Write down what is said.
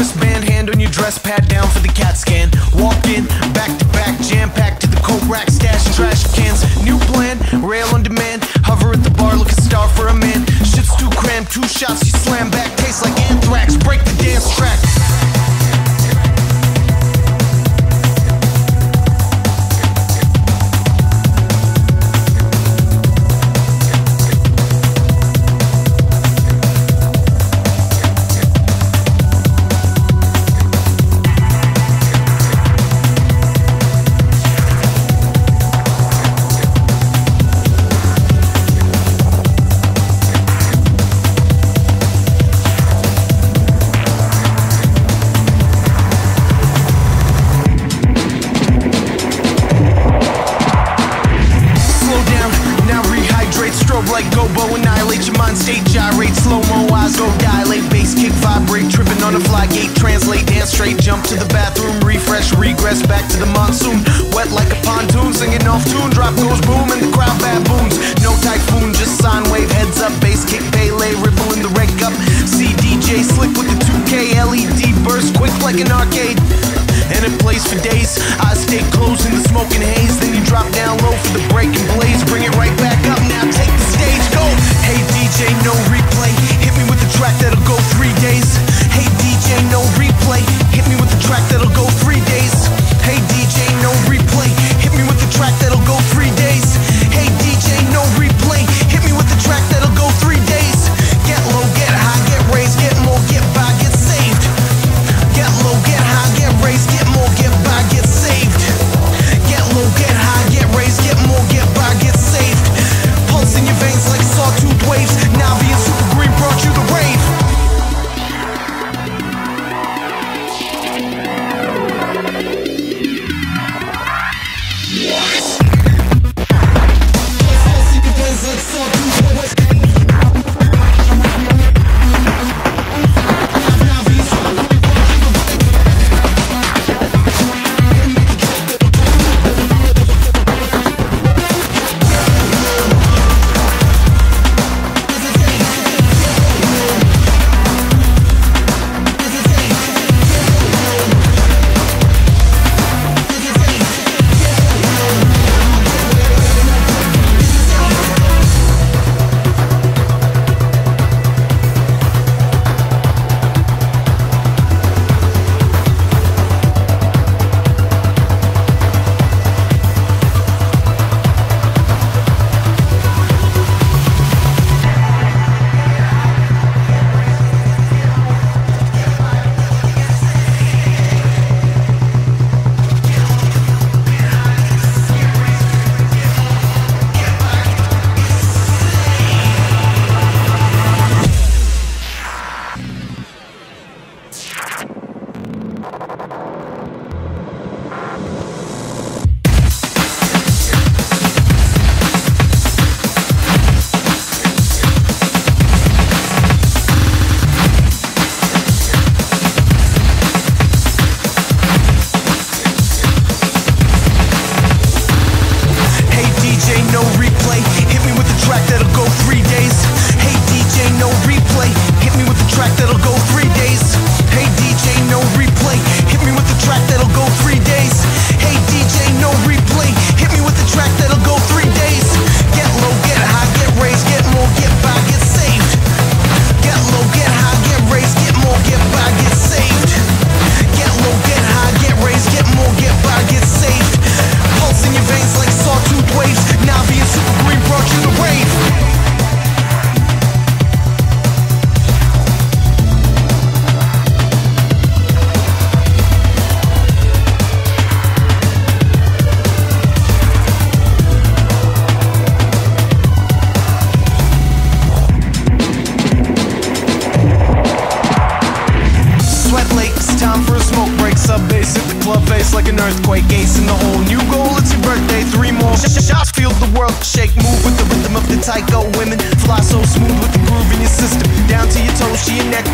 wristband, hand on your dress, pat down for the cat scan. Walk in, back to back, jam packed to the coat rack, stash trash cans. New plan, rail on demand. Hover at the bar, look a star for a man. Shit's too crammed, two shots, you slam back, tastes like anthrax. Break the dance track. Now rehydrate. Strobe like Gobo, annihilate your mind state. Gyrate, slow mo, eyes go dilate. Bass kick, vibrate, tripping on a fly gate. Translate, dance straight, jump to the bathroom, refresh, regress back to the monsoon. Wet like a pontoon, singing off tune. Drop goes boom, and the crowd baboons. No typhoon, just sine wave, heads up. Bass kick, Pele, ripple in the red cup. CDJ slick with the 2K LED burst, quick like an arcade. And it plays for days. I stay close in the smoking haze. Then you drop down low for the break and blaze. Bring it right back up now. Take the stage. Go. Hey DJ, no replay. Hit me with the track that'll go three days. Hey DJ, no replay. Hit me with the track that'll go three face like an earthquake. Ace in the hole. New goal, it's your birthday. Three more sh- sh- shots, feel the world shake. Move with the rhythm of the taiko. Women fly so smooth with the groove in your system. Down to your toes, to your neck,